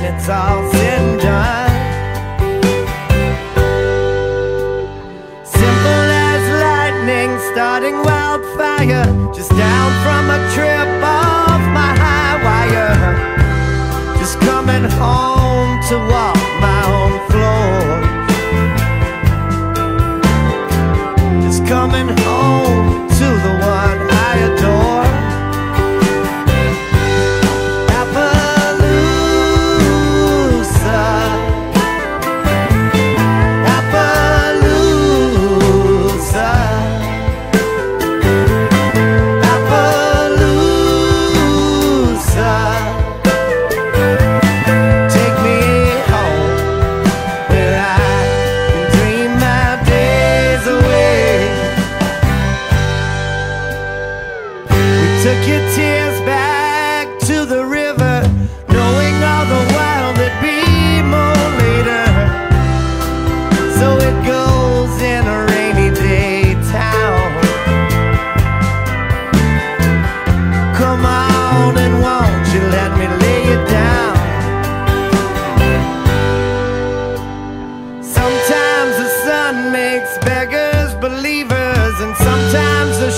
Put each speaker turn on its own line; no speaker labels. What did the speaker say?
when it's all said and done. Took your tears back to the river, knowing all the while there'd be more later. So it goes in a rainy day town. Come on and won't you let me lay you down? Sometimes the sun makes beggars believers, and sometimes the